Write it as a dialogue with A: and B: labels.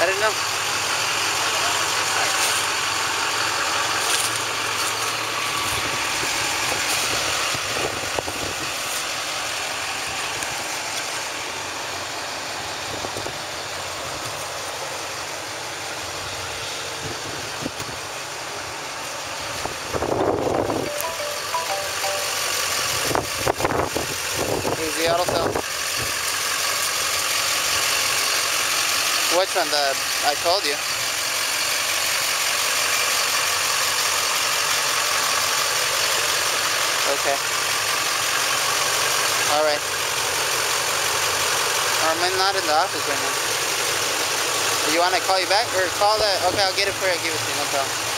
A: I don't know. of town. Which one? The I told you. Okay. All right. I'm not in the office right now. You want to call you back or call that? Okay, I'll get it for you. I'll Give it to you. No problem.